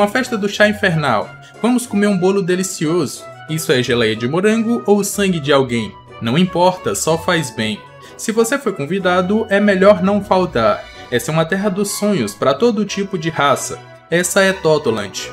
como a festa do chá infernal. Vamos comer um bolo delicioso. Isso é geleia de morango ou sangue de alguém? Não importa, só faz bem. Se você foi convidado, é melhor não faltar. Essa é uma terra dos sonhos para todo tipo de raça. Essa é Totoland.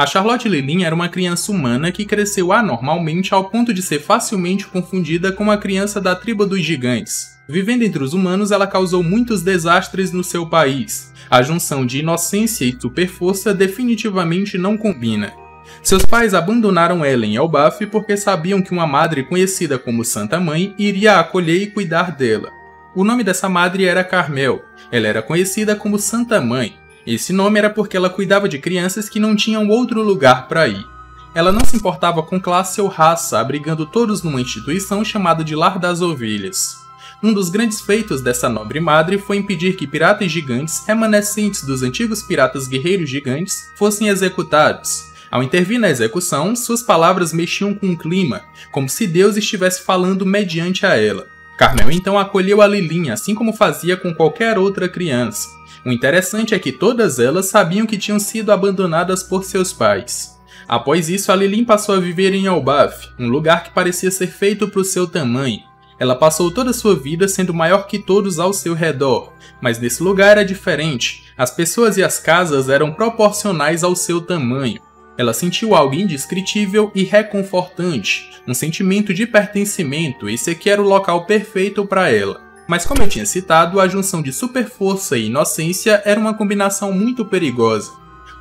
A Charlotte Lilin era uma criança humana que cresceu anormalmente ao ponto de ser facilmente confundida com uma criança da tribo dos gigantes. Vivendo entre os humanos, ela causou muitos desastres no seu país. A junção de inocência e superforça definitivamente não combina. Seus pais abandonaram ela em Elbaf porque sabiam que uma madre conhecida como Santa Mãe iria acolher e cuidar dela. O nome dessa madre era Carmel. Ela era conhecida como Santa Mãe, esse nome era porque ela cuidava de crianças que não tinham outro lugar para ir. Ela não se importava com classe ou raça, abrigando todos numa instituição chamada de Lar das Ovelhas. Um dos grandes feitos dessa nobre madre foi impedir que piratas gigantes, remanescentes dos antigos piratas guerreiros gigantes, fossem executados. Ao intervir na execução, suas palavras mexiam com o clima, como se Deus estivesse falando mediante a ela. Carmel então acolheu a Lilinha, assim como fazia com qualquer outra criança. O interessante é que todas elas sabiam que tinham sido abandonadas por seus pais. Após isso, a Lilin passou a viver em Elbaf, um lugar que parecia ser feito para o seu tamanho. Ela passou toda a sua vida sendo maior que todos ao seu redor, mas nesse lugar era diferente. As pessoas e as casas eram proporcionais ao seu tamanho. Ela sentiu algo indescritível e reconfortante, um sentimento de pertencimento, esse aqui era o local perfeito para ela. Mas como eu tinha citado, a junção de super força e inocência era uma combinação muito perigosa.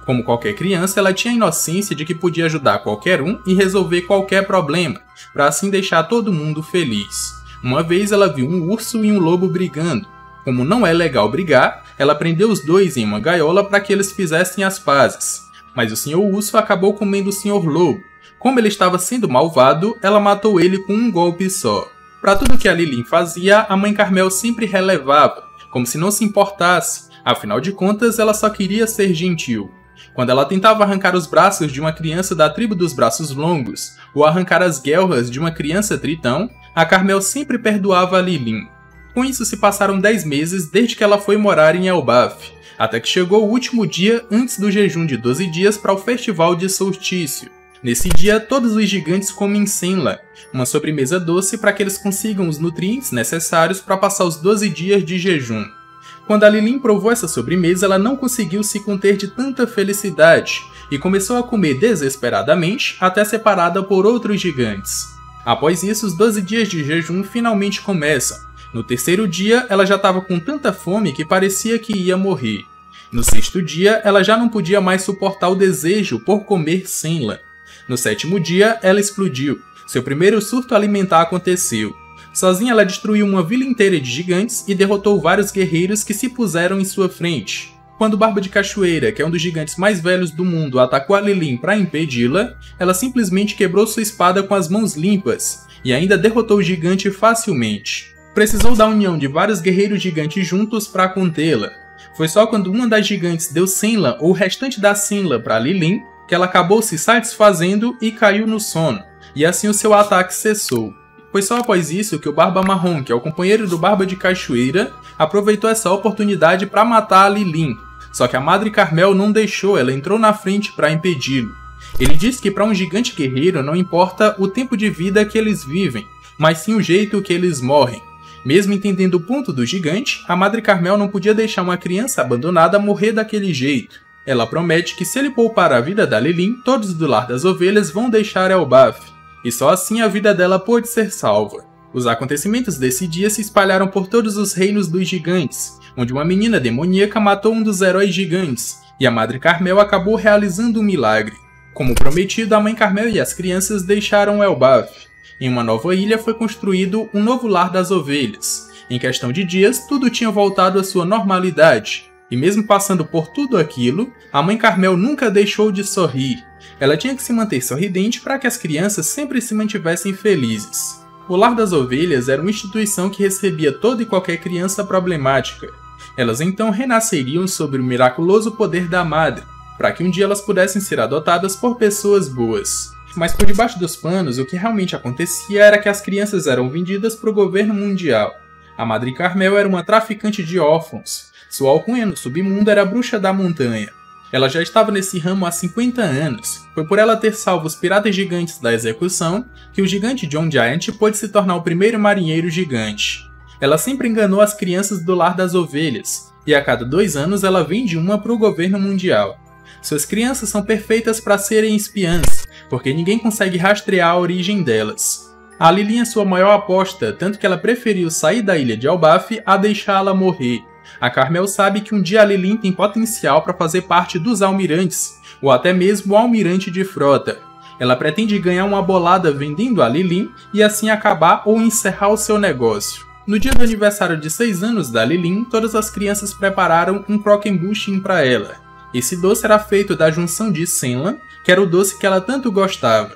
Como qualquer criança, ela tinha a inocência de que podia ajudar qualquer um e resolver qualquer problema, para assim deixar todo mundo feliz. Uma vez ela viu um urso e um lobo brigando. Como não é legal brigar, ela prendeu os dois em uma gaiola para que eles fizessem as pazes. Mas o Sr. Urso acabou comendo o Sr. Lobo. Como ele estava sendo malvado, ela matou ele com um golpe só. Para tudo que a Lilin fazia, a mãe Carmel sempre relevava, como se não se importasse, afinal de contas ela só queria ser gentil. Quando ela tentava arrancar os braços de uma criança da tribo dos braços longos, ou arrancar as guelras de uma criança tritão, a Carmel sempre perdoava a Lilin. Com isso se passaram 10 meses desde que ela foi morar em Elbaf, até que chegou o último dia antes do jejum de 12 dias para o festival de solstício. Nesse dia, todos os gigantes comem senla, uma sobremesa doce para que eles consigam os nutrientes necessários para passar os 12 dias de jejum. Quando a Lilin provou essa sobremesa, ela não conseguiu se conter de tanta felicidade e começou a comer desesperadamente até separada por outros gigantes. Após isso, os 12 dias de jejum finalmente começam. No terceiro dia, ela já estava com tanta fome que parecia que ia morrer. No sexto dia, ela já não podia mais suportar o desejo por comer senla no sétimo dia, ela explodiu. Seu primeiro surto alimentar aconteceu. Sozinha, ela destruiu uma vila inteira de gigantes e derrotou vários guerreiros que se puseram em sua frente. Quando Barba de Cachoeira, que é um dos gigantes mais velhos do mundo, atacou a Lilin para impedi-la, ela simplesmente quebrou sua espada com as mãos limpas e ainda derrotou o gigante facilmente. Precisou da união de vários guerreiros gigantes juntos para contê-la. Foi só quando uma das gigantes deu Senla ou o restante da Senla para Lilin que ela acabou se satisfazendo e caiu no sono, e assim o seu ataque cessou. Foi só após isso que o Barba Marrom, que é o companheiro do Barba de Cachoeira, aproveitou essa oportunidade para matar a Lilin. Só que a Madre Carmel não deixou, ela entrou na frente para impedi-lo. Ele disse que para um gigante guerreiro não importa o tempo de vida que eles vivem, mas sim o jeito que eles morrem. Mesmo entendendo o ponto do gigante, a Madre Carmel não podia deixar uma criança abandonada morrer daquele jeito. Ela promete que se ele poupar a vida da Lilin, todos do Lar das Ovelhas vão deixar Elbaf, e só assim a vida dela pôde ser salva. Os acontecimentos desse dia se espalharam por todos os reinos dos gigantes, onde uma menina demoníaca matou um dos heróis gigantes, e a Madre Carmel acabou realizando um milagre. Como prometido, a Mãe Carmel e as crianças deixaram Elbaf. Em uma nova ilha foi construído um novo Lar das Ovelhas. Em questão de dias, tudo tinha voltado à sua normalidade, e mesmo passando por tudo aquilo, a mãe Carmel nunca deixou de sorrir. Ela tinha que se manter sorridente para que as crianças sempre se mantivessem felizes. O Lar das Ovelhas era uma instituição que recebia toda e qualquer criança problemática. Elas então renasceriam sob o miraculoso poder da Madre, para que um dia elas pudessem ser adotadas por pessoas boas. Mas por debaixo dos panos, o que realmente acontecia era que as crianças eram vendidas para o governo mundial. A Madre Carmel era uma traficante de órfãos. Sua alcunha no submundo era a Bruxa da Montanha. Ela já estava nesse ramo há 50 anos. Foi por ela ter salvo os piratas gigantes da execução que o gigante John Giant pôde se tornar o primeiro marinheiro gigante. Ela sempre enganou as crianças do lar das ovelhas, e a cada dois anos ela vende uma para o governo mundial. Suas crianças são perfeitas para serem espiãs, porque ninguém consegue rastrear a origem delas. A Lilin é sua maior aposta, tanto que ela preferiu sair da ilha de Albaf a deixá-la morrer. A Carmel sabe que um dia a Lilin tem potencial para fazer parte dos almirantes, ou até mesmo o almirante de frota. Ela pretende ganhar uma bolada vendendo a Lilin e assim acabar ou encerrar o seu negócio. No dia do aniversário de 6 anos da Lilin, todas as crianças prepararam um croquembouchin para ela. Esse doce era feito da junção de Senlan, que era o doce que ela tanto gostava.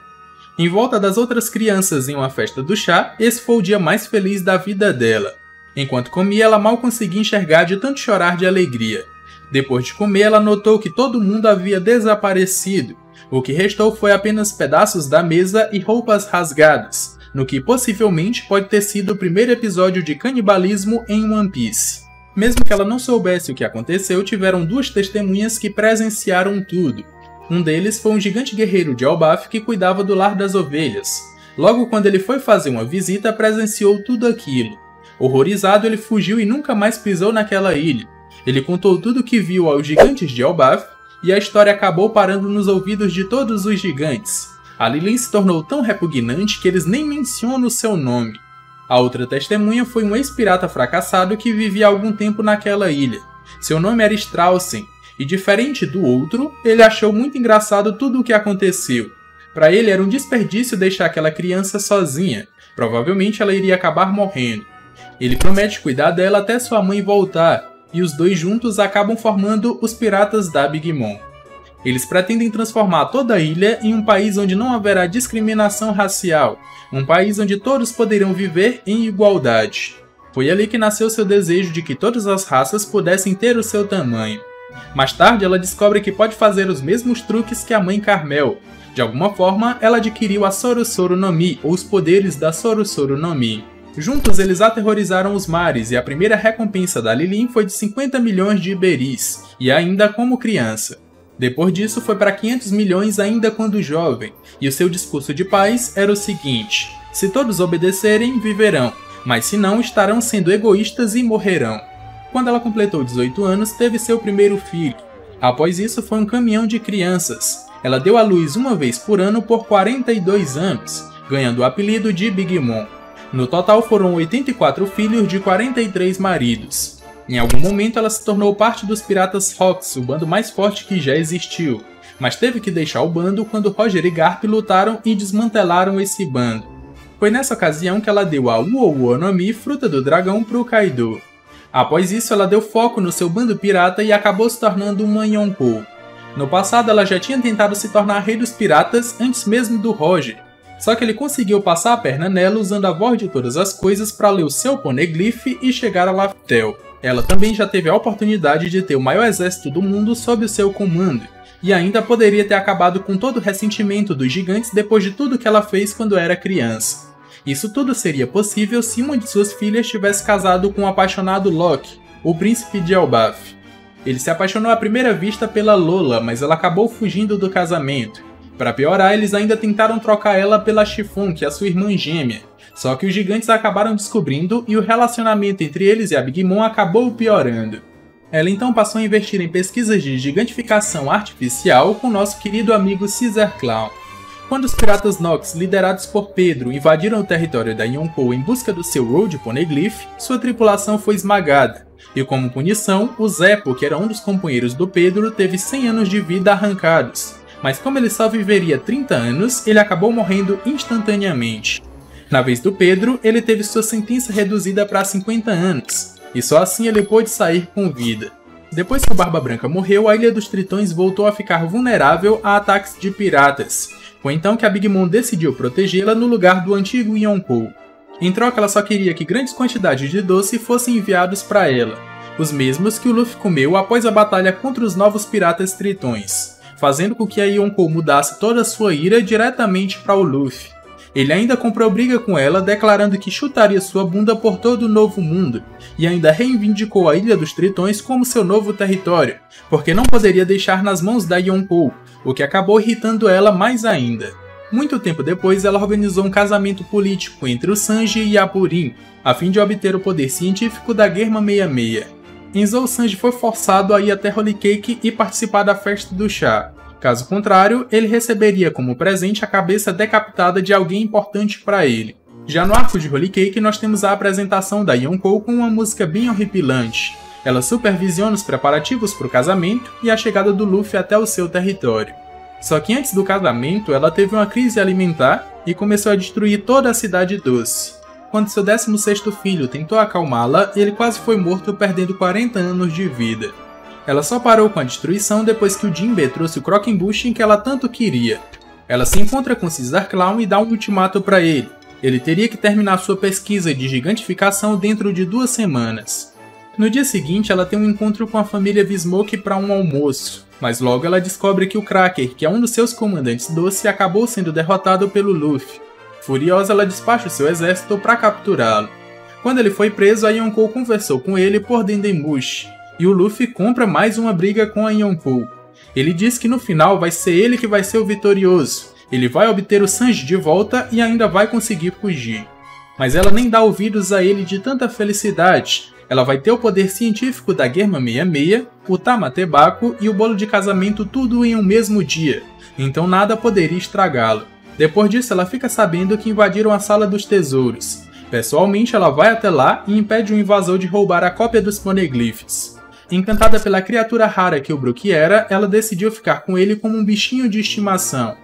Em volta das outras crianças em uma festa do chá, esse foi o dia mais feliz da vida dela. Enquanto comia, ela mal conseguia enxergar de tanto chorar de alegria. Depois de comer, ela notou que todo mundo havia desaparecido. O que restou foi apenas pedaços da mesa e roupas rasgadas, no que possivelmente pode ter sido o primeiro episódio de canibalismo em One Piece. Mesmo que ela não soubesse o que aconteceu, tiveram duas testemunhas que presenciaram tudo. Um deles foi um gigante guerreiro de Albaf que cuidava do lar das ovelhas. Logo quando ele foi fazer uma visita, presenciou tudo aquilo. Horrorizado, ele fugiu e nunca mais pisou naquela ilha. Ele contou tudo o que viu aos gigantes de Elbaf, e a história acabou parando nos ouvidos de todos os gigantes. A Lilin se tornou tão repugnante que eles nem mencionam seu nome. A outra testemunha foi um ex-pirata fracassado que vivia algum tempo naquela ilha. Seu nome era Straussen, e diferente do outro, ele achou muito engraçado tudo o que aconteceu. Para ele era um desperdício deixar aquela criança sozinha. Provavelmente ela iria acabar morrendo. Ele promete cuidar dela até sua mãe voltar, e os dois juntos acabam formando os Piratas da Big Mom. Eles pretendem transformar toda a ilha em um país onde não haverá discriminação racial, um país onde todos poderão viver em igualdade. Foi ali que nasceu seu desejo de que todas as raças pudessem ter o seu tamanho. Mais tarde, ela descobre que pode fazer os mesmos truques que a mãe Carmel. De alguma forma, ela adquiriu a Sorosoro no Mi, ou os poderes da Sorosoro no Mi. Juntos eles aterrorizaram os mares e a primeira recompensa da Lilin foi de 50 milhões de Iberis, e ainda como criança. Depois disso foi para 500 milhões ainda quando jovem, e o seu discurso de paz era o seguinte: se todos obedecerem, viverão, mas se não, estarão sendo egoístas e morrerão. Quando ela completou 18 anos, teve seu primeiro filho. Após isso, foi um caminhão de crianças. Ela deu à luz uma vez por ano por 42 anos, ganhando o apelido de Big Mom. No total foram 84 filhos de 43 maridos. Em algum momento ela se tornou parte dos Piratas Hawks, o bando mais forte que já existiu, mas teve que deixar o bando quando Roger e Garp lutaram e desmantelaram esse bando. Foi nessa ocasião que ela deu a Uou no fruta do dragão, para o Kaido. Após isso, ela deu foco no seu bando pirata e acabou se tornando uma Yonkou. No passado, ela já tinha tentado se tornar rei dos piratas antes mesmo do Roger, só que ele conseguiu passar a perna nela usando a voz de todas as coisas para ler o seu poneglyph e chegar a Laftel. Ela também já teve a oportunidade de ter o maior exército do mundo sob o seu comando, e ainda poderia ter acabado com todo o ressentimento dos gigantes depois de tudo que ela fez quando era criança. Isso tudo seria possível se uma de suas filhas tivesse casado com o apaixonado Loki, o príncipe de Elbaf. Ele se apaixonou à primeira vista pela Lola, mas ela acabou fugindo do casamento, para piorar, eles ainda tentaram trocar ela pela Chiffon, que é sua irmã gêmea. Só que os gigantes acabaram descobrindo e o relacionamento entre eles e a Big Mom acabou piorando. Ela então passou a investir em pesquisas de gigantificação artificial com nosso querido amigo Caesar Clown. Quando os piratas Nox, liderados por Pedro, invadiram o território da Yonkou em busca do seu Road Poneglyph, sua tripulação foi esmagada. E como punição, o Zeppo, que era um dos companheiros do Pedro, teve 100 anos de vida arrancados mas como ele só viveria 30 anos, ele acabou morrendo instantaneamente. Na vez do Pedro, ele teve sua sentença reduzida para 50 anos, e só assim ele pôde sair com vida. Depois que o Barba Branca morreu, a Ilha dos Tritões voltou a ficar vulnerável a ataques de piratas. Foi então que a Big Mom decidiu protegê-la no lugar do antigo Yonkou. Em troca, ela só queria que grandes quantidades de doce fossem enviados para ela, os mesmos que o Luffy comeu após a batalha contra os novos piratas tritões fazendo com que a Yonkou mudasse toda a sua ira diretamente para o Luffy. Ele ainda comprou briga com ela, declarando que chutaria sua bunda por todo o Novo Mundo, e ainda reivindicou a Ilha dos Tritões como seu novo território, porque não poderia deixar nas mãos da Yonkou, o que acabou irritando ela mais ainda. Muito tempo depois, ela organizou um casamento político entre o Sanji e a Purin, a fim de obter o poder científico da Germa 66. Em Zou Sanji foi forçado a ir até Holy Cake e participar da festa do chá, Caso contrário, ele receberia como presente a cabeça decapitada de alguém importante para ele. Já no arco de Holy Cake, nós temos a apresentação da Yonkou com uma música bem horripilante. Ela supervisiona os preparativos para o casamento e a chegada do Luffy até o seu território. Só que antes do casamento, ela teve uma crise alimentar e começou a destruir toda a cidade doce. Quando seu 16º filho tentou acalmá-la, ele quase foi morto perdendo 40 anos de vida. Ela só parou com a destruição depois que o Jinbe trouxe o Croquembush que ela tanto queria. Ela se encontra com Caesar Clown e dá um ultimato para ele. Ele teria que terminar sua pesquisa de gigantificação dentro de duas semanas. No dia seguinte, ela tem um encontro com a família Vismoke para um almoço, mas logo ela descobre que o Cracker, que é um dos seus comandantes doce, acabou sendo derrotado pelo Luffy. Furiosa, ela despacha seu exército para capturá-lo. Quando ele foi preso, a Yonkou conversou com ele por Dendemushi, e o Luffy compra mais uma briga com a Yonkou. Ele diz que no final vai ser ele que vai ser o vitorioso, ele vai obter o Sanji de volta e ainda vai conseguir fugir. Mas ela nem dá ouvidos a ele de tanta felicidade. Ela vai ter o poder científico da Germa 66, o Tamatebaco e o bolo de casamento tudo em um mesmo dia, então nada poderia estragá-lo. Depois disso, ela fica sabendo que invadiram a Sala dos Tesouros. Pessoalmente, ela vai até lá e impede o invasor de roubar a cópia dos poneglyphs. Encantada pela criatura rara que o Brook era, ela decidiu ficar com ele como um bichinho de estimação.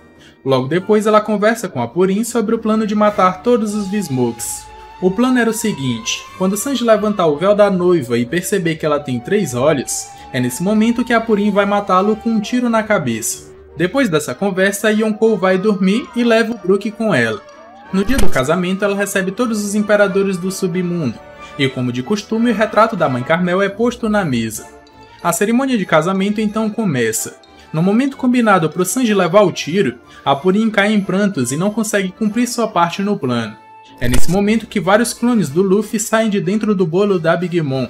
Logo depois, ela conversa com a Purin sobre o plano de matar todos os Vismokes. O plano era o seguinte: quando Sanji levantar o véu da noiva e perceber que ela tem três olhos, é nesse momento que a Purin vai matá-lo com um tiro na cabeça. Depois dessa conversa, Yonkou vai dormir e leva o Brook com ela. No dia do casamento, ela recebe todos os imperadores do submundo, e como de costume, o retrato da mãe Carmel é posto na mesa. A cerimônia de casamento então começa. No momento combinado para o Sanji levar o tiro, a Purin cai em prantos e não consegue cumprir sua parte no plano. É nesse momento que vários clones do Luffy saem de dentro do bolo da Big Mom.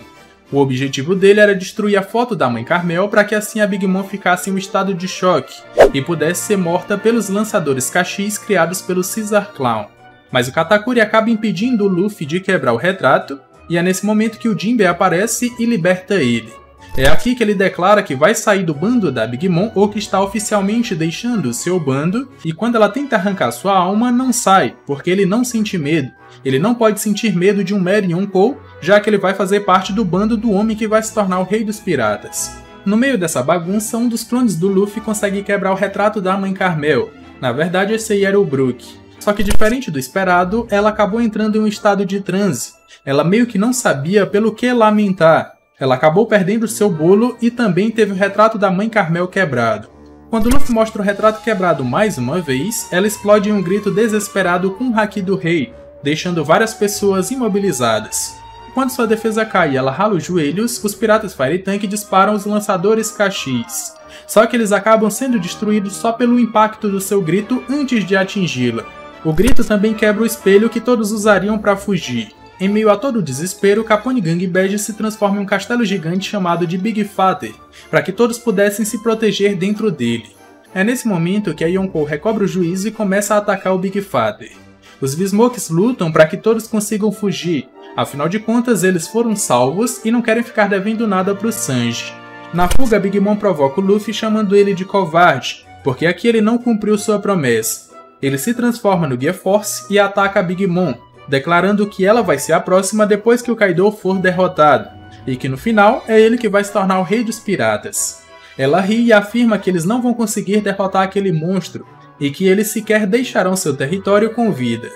O objetivo dele era destruir a foto da mãe Carmel para que assim a Big Mom ficasse em um estado de choque e pudesse ser morta pelos lançadores cachis criados pelo Caesar Clown. Mas o Katakuri acaba impedindo o Luffy de quebrar o retrato e é nesse momento que o Jinbe aparece e liberta ele. É aqui que ele declara que vai sair do bando da Big Mom ou que está oficialmente deixando seu bando, e quando ela tenta arrancar sua alma, não sai, porque ele não sente medo. Ele não pode sentir medo de um Mary Yonkou, já que ele vai fazer parte do bando do homem que vai se tornar o rei dos piratas. No meio dessa bagunça, um dos clones do Luffy consegue quebrar o retrato da mãe Carmel. Na verdade, esse aí era o Brook. Só que diferente do esperado, ela acabou entrando em um estado de transe, ela meio que não sabia pelo que lamentar. Ela acabou perdendo seu bolo e também teve o retrato da mãe Carmel quebrado. Quando Luffy mostra o retrato quebrado mais uma vez, ela explode em um grito desesperado com o haki do rei, deixando várias pessoas imobilizadas. Quando sua defesa cai e ela rala os joelhos, os piratas Fire Tank disparam os lançadores cachis. Só que eles acabam sendo destruídos só pelo impacto do seu grito antes de atingi-la. O grito também quebra o espelho que todos usariam para fugir. Em meio a todo o desespero, Capone Gang Badge se transforma em um castelo gigante chamado de Big Father, para que todos pudessem se proteger dentro dele. É nesse momento que a Yonkou recobra o juízo e começa a atacar o Big Father. Os Vismokes lutam para que todos consigam fugir, afinal de contas eles foram salvos e não querem ficar devendo nada para o Sanji. Na fuga, Big Mom provoca o Luffy chamando ele de covarde, porque aqui ele não cumpriu sua promessa. Ele se transforma no Gear Force e ataca a Big Mom, declarando que ela vai ser a próxima depois que o Kaido for derrotado, e que no final é ele que vai se tornar o rei dos piratas. Ela ri e afirma que eles não vão conseguir derrotar aquele monstro, e que eles sequer deixarão seu território com vida.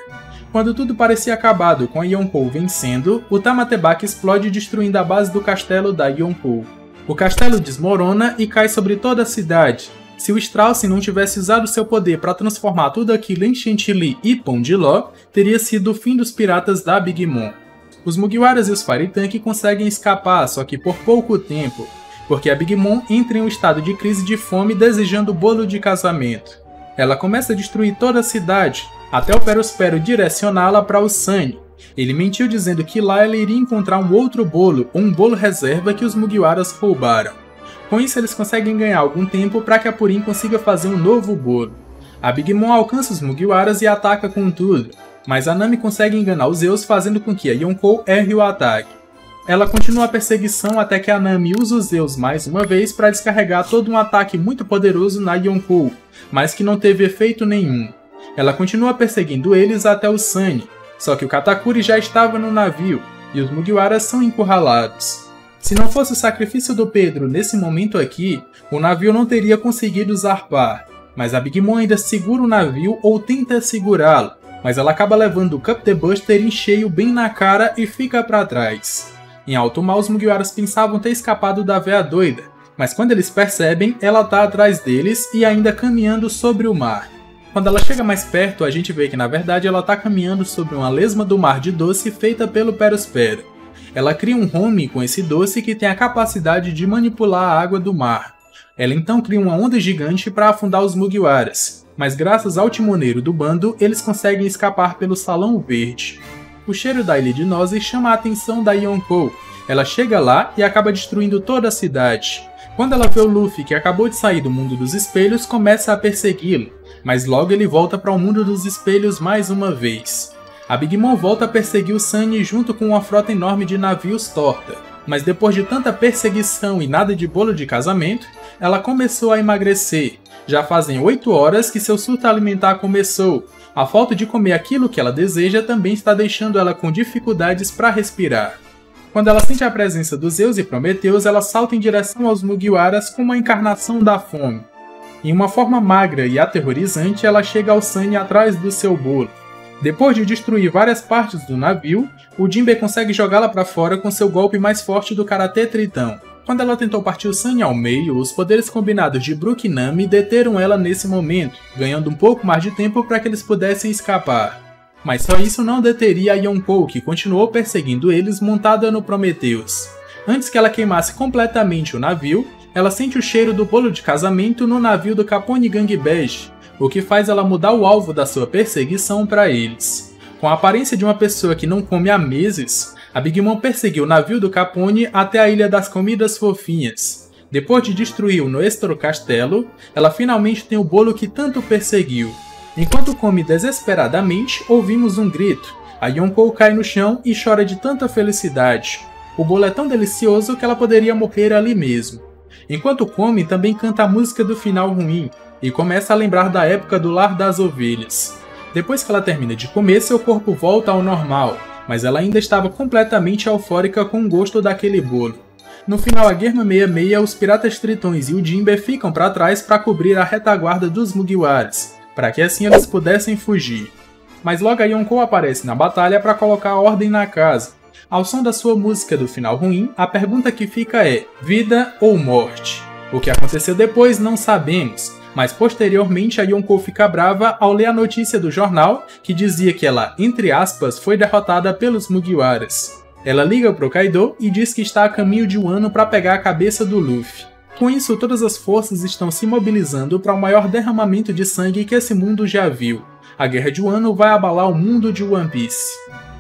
Quando tudo parecia acabado com a Yonkou vencendo, o Tamatebaki explode destruindo a base do castelo da Yonkou. O castelo desmorona e cai sobre toda a cidade, se o Strauss não tivesse usado seu poder para transformar tudo aquilo em chantilly e pão de ló, teria sido o fim dos piratas da Big Mom. Os Mugiwaras e os Fire Tank conseguem escapar, só que por pouco tempo, porque a Big Mom entra em um estado de crise de fome desejando o bolo de casamento. Ela começa a destruir toda a cidade, até o Perospero direcioná-la para o Sunny. Ele mentiu dizendo que lá ela iria encontrar um outro bolo, um bolo reserva que os Mugiwaras roubaram. Com isso eles conseguem ganhar algum tempo para que a Purim consiga fazer um novo bolo. A Big Mom alcança os Mugiwaras e ataca com tudo, mas a Nami consegue enganar os Zeus fazendo com que a Yonkou erre o ataque. Ela continua a perseguição até que a Nami usa os Zeus mais uma vez para descarregar todo um ataque muito poderoso na Yonkou, mas que não teve efeito nenhum. Ela continua perseguindo eles até o Sunny, só que o Katakuri já estava no navio e os Mugiwaras são encurralados. Se não fosse o sacrifício do Pedro nesse momento aqui, o navio não teria conseguido zarpar, mas a Big Mom ainda segura o navio ou tenta segurá-lo, mas ela acaba levando o Cup the Buster em cheio bem na cara e fica para trás. Em alto mar, os Mugiwaras pensavam ter escapado da véia doida, mas quando eles percebem, ela tá atrás deles e ainda caminhando sobre o mar. Quando ela chega mais perto, a gente vê que na verdade ela está caminhando sobre uma lesma do mar de doce feita pelo Perospero. Ela cria um home com esse doce que tem a capacidade de manipular a água do mar. Ela então cria uma onda gigante para afundar os Mugiwaras, mas graças ao timoneiro do bando, eles conseguem escapar pelo Salão Verde. O cheiro da ilha de Nose chama a atenção da Yonkou. Ela chega lá e acaba destruindo toda a cidade. Quando ela vê o Luffy, que acabou de sair do mundo dos espelhos, começa a persegui-lo, mas logo ele volta para o mundo dos espelhos mais uma vez. A Big Mom volta a perseguir o Sunny junto com uma frota enorme de navios torta, mas depois de tanta perseguição e nada de bolo de casamento, ela começou a emagrecer. Já fazem 8 horas que seu surto alimentar começou. A falta de comer aquilo que ela deseja também está deixando ela com dificuldades para respirar. Quando ela sente a presença dos Zeus e Prometeus, ela salta em direção aos Mugiwaras com uma encarnação da fome. Em uma forma magra e aterrorizante, ela chega ao Sunny atrás do seu bolo. Depois de destruir várias partes do navio, o Jinbe consegue jogá-la para fora com seu golpe mais forte do Karate Tritão. Quando ela tentou partir o Sunny ao meio, os poderes combinados de Brook e Nami deteram ela nesse momento, ganhando um pouco mais de tempo para que eles pudessem escapar. Mas só isso não deteria a Yonkou, que continuou perseguindo eles montada no Prometheus. Antes que ela queimasse completamente o navio, ela sente o cheiro do bolo de casamento no navio do Capone Gang Bege, o que faz ela mudar o alvo da sua perseguição para eles. Com a aparência de uma pessoa que não come há meses, a Big Mom perseguiu o navio do Capone até a Ilha das Comidas Fofinhas. Depois de destruir o Nuestro Castelo, ela finalmente tem o bolo que tanto perseguiu, Enquanto come desesperadamente, ouvimos um grito. A Yonkou cai no chão e chora de tanta felicidade. O bolo é tão delicioso que ela poderia morrer ali mesmo. Enquanto come, também canta a música do final ruim e começa a lembrar da época do lar das ovelhas. Depois que ela termina de comer, seu corpo volta ao normal, mas ela ainda estava completamente eufórica com o gosto daquele bolo. No final, a Guerra 66, os piratas tritões e o Jinbe ficam para trás para cobrir a retaguarda dos Mugiwaras, para que assim eles pudessem fugir. Mas logo a Yonkou aparece na batalha para colocar ordem na casa. Ao som da sua música do final ruim, a pergunta que fica é: vida ou morte? O que aconteceu depois não sabemos, mas posteriormente a Yonkou fica brava ao ler a notícia do jornal que dizia que ela, entre aspas, foi derrotada pelos Mugiwaras. Ela liga pro Kaido e diz que está a caminho de Wano para pegar a cabeça do Luffy. Com isso, todas as forças estão se mobilizando para o maior derramamento de sangue que esse mundo já viu. A Guerra de Wano vai abalar o mundo de One Piece.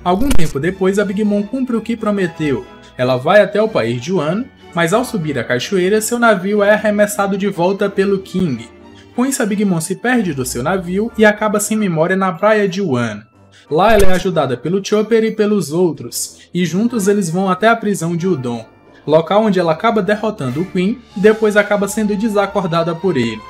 Algum tempo depois, a Big Mom cumpre o que prometeu. Ela vai até o país de Wano, mas ao subir a cachoeira, seu navio é arremessado de volta pelo King. Com isso, a Big Mom se perde do seu navio e acaba sem memória na praia de Wano. Lá ela é ajudada pelo Chopper e pelos outros, e juntos eles vão até a prisão de Udon local onde ela acaba derrotando o Queen e depois acaba sendo desacordada por ele.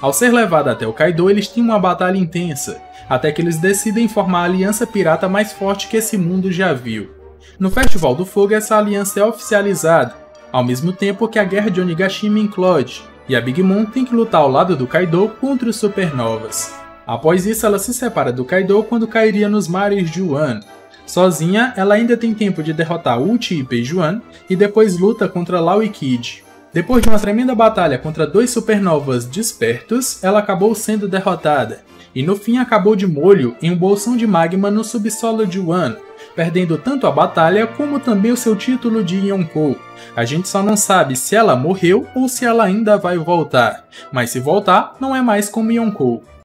Ao ser levada até o Kaido, eles tinham uma batalha intensa, até que eles decidem formar a aliança pirata mais forte que esse mundo já viu. No Festival do Fogo, essa aliança é oficializada, ao mesmo tempo que a guerra de Onigashima implode, e a Big Mom tem que lutar ao lado do Kaido contra os Supernovas. Após isso, ela se separa do Kaido quando cairia nos mares de Wano, Sozinha, ela ainda tem tempo de derrotar Uchi e Peijuan e depois luta contra Lau e Kid. Depois de uma tremenda batalha contra dois supernovas despertos, ela acabou sendo derrotada, e no fim acabou de molho em um bolsão de magma no subsolo de Wano, perdendo tanto a batalha como também o seu título de Yonkou. A gente só não sabe se ela morreu ou se ela ainda vai voltar, mas se voltar, não é mais como Yonkou.